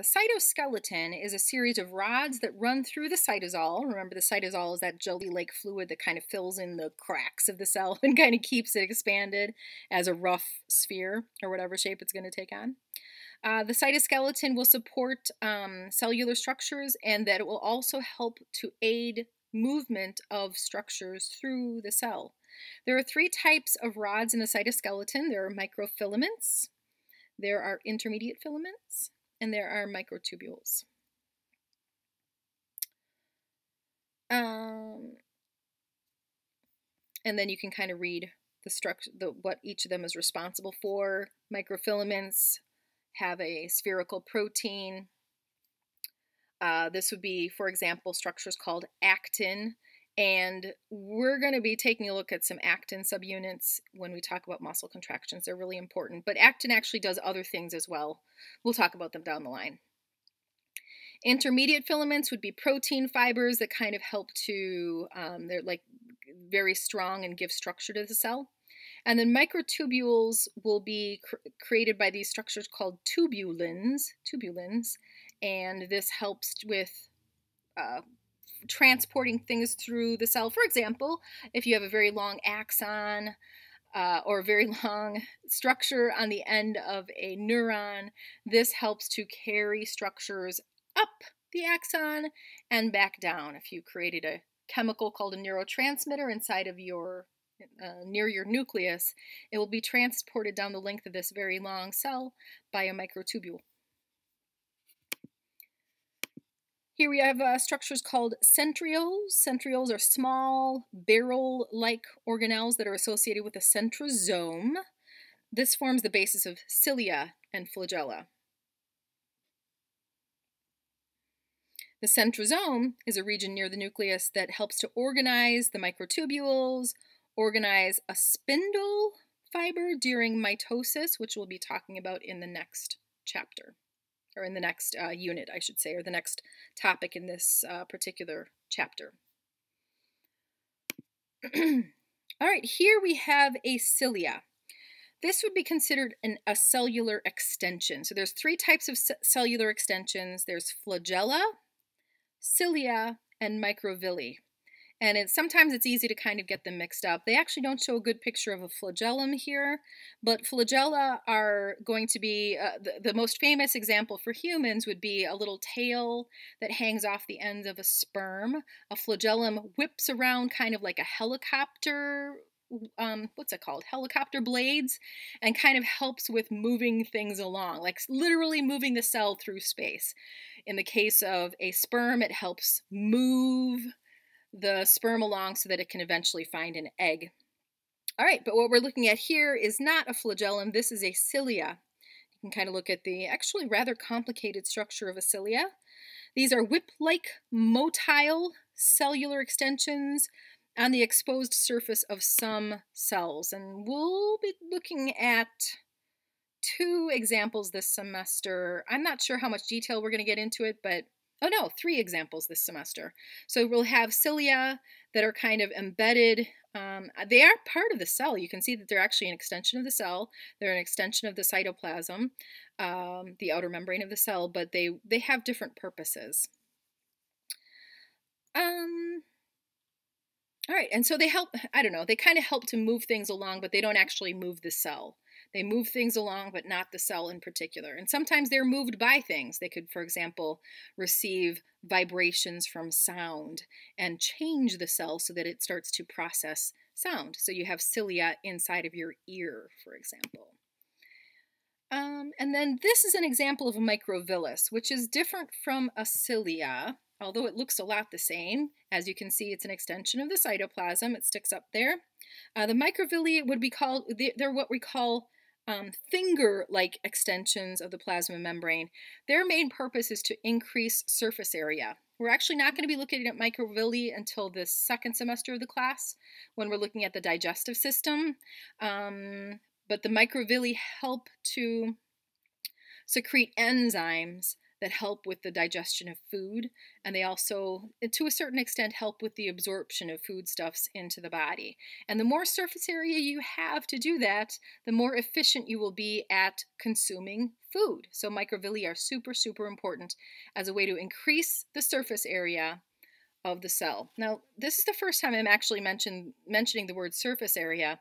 The cytoskeleton is a series of rods that run through the cytosol. Remember, the cytosol is that jelly-like fluid that kind of fills in the cracks of the cell and kind of keeps it expanded as a rough sphere or whatever shape it's going to take on. Uh, the cytoskeleton will support um, cellular structures and that it will also help to aid movement of structures through the cell. There are three types of rods in the cytoskeleton. There are microfilaments, there are intermediate filaments, and there are microtubules. Um, and then you can kind of read the structure, the, what each of them is responsible for. Microfilaments have a spherical protein. Uh, this would be, for example, structures called actin, and we're going to be taking a look at some actin subunits when we talk about muscle contractions. They're really important. But actin actually does other things as well. We'll talk about them down the line. Intermediate filaments would be protein fibers that kind of help to, um, they're like very strong and give structure to the cell. And then microtubules will be cr created by these structures called tubulins, tubulins, and this helps with uh, transporting things through the cell. For example, if you have a very long axon uh, or a very long structure on the end of a neuron, this helps to carry structures up the axon and back down. If you created a chemical called a neurotransmitter inside of your uh, near your nucleus, it will be transported down the length of this very long cell by a microtubule. Here we have uh, structures called centrioles. Centrioles are small, barrel-like organelles that are associated with a centrosome. This forms the basis of cilia and flagella. The centrosome is a region near the nucleus that helps to organize the microtubules, organize a spindle fiber during mitosis, which we'll be talking about in the next chapter or in the next uh, unit, I should say, or the next topic in this uh, particular chapter. All right, here we have a cilia. This would be considered an, a cellular extension. So there's three types of cellular extensions. There's flagella, cilia, and microvilli and it's sometimes it's easy to kind of get them mixed up. They actually don't show a good picture of a flagellum here, but flagella are going to be uh, the, the most famous example for humans would be a little tail that hangs off the end of a sperm. A flagellum whips around kind of like a helicopter um, what's it called? Helicopter blades, and kind of helps with moving things along, like literally moving the cell through space. In the case of a sperm, it helps move the sperm along so that it can eventually find an egg. All right, but what we're looking at here is not a flagellum, this is a cilia. You can kind of look at the actually rather complicated structure of a cilia. These are whip-like motile cellular extensions on the exposed surface of some cells. And we'll be looking at two examples this semester. I'm not sure how much detail we're going to get into it, but oh no, three examples this semester. So we'll have cilia that are kind of embedded. Um, they are part of the cell. You can see that they're actually an extension of the cell. They're an extension of the cytoplasm, um, the outer membrane of the cell, but they, they have different purposes. Um, all right, and so they help, I don't know, they kind of help to move things along, but they don't actually move the cell. They move things along, but not the cell in particular. And sometimes they're moved by things. They could, for example, receive vibrations from sound and change the cell so that it starts to process sound. So you have cilia inside of your ear, for example. Um, and then this is an example of a microvillus, which is different from a cilia, although it looks a lot the same. As you can see, it's an extension of the cytoplasm. It sticks up there. Uh, the microvilli would be called, they're what we call um, finger-like extensions of the plasma membrane. Their main purpose is to increase surface area. We're actually not going to be looking at microvilli until the second semester of the class when we're looking at the digestive system. Um, but the microvilli help to secrete enzymes that help with the digestion of food, and they also, to a certain extent, help with the absorption of foodstuffs into the body. And the more surface area you have to do that, the more efficient you will be at consuming food. So microvilli are super, super important as a way to increase the surface area of the cell. Now, this is the first time I'm actually mention, mentioning the word surface area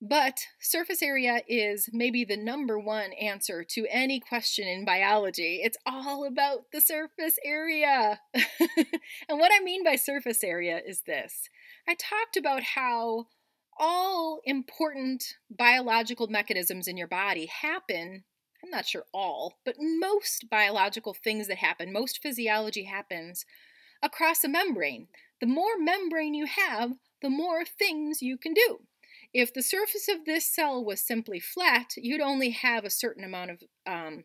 but surface area is maybe the number one answer to any question in biology. It's all about the surface area. and what I mean by surface area is this I talked about how all important biological mechanisms in your body happen. I'm not sure all, but most biological things that happen, most physiology happens across a membrane. The more membrane you have, the more things you can do. If the surface of this cell was simply flat, you'd only have a certain amount of um,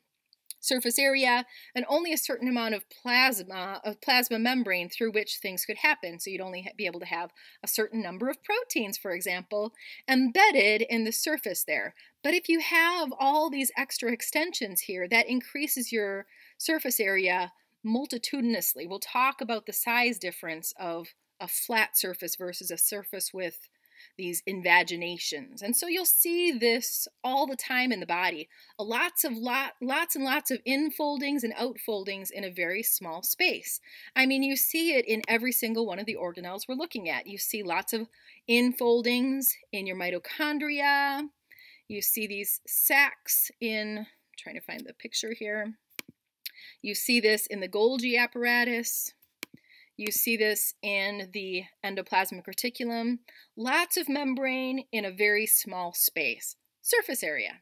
surface area and only a certain amount of plasma of plasma membrane through which things could happen. So you'd only be able to have a certain number of proteins for example embedded in the surface there. But if you have all these extra extensions here that increases your surface area multitudinously. We'll talk about the size difference of a flat surface versus a surface with these invaginations. And so you'll see this all the time in the body. Lots of lot lots and lots of infoldings and outfoldings in a very small space. I mean, you see it in every single one of the organelles we're looking at. You see lots of infoldings in your mitochondria. You see these sacs in I'm trying to find the picture here. You see this in the Golgi apparatus. You see this in the endoplasmic reticulum. Lots of membrane in a very small space. Surface area.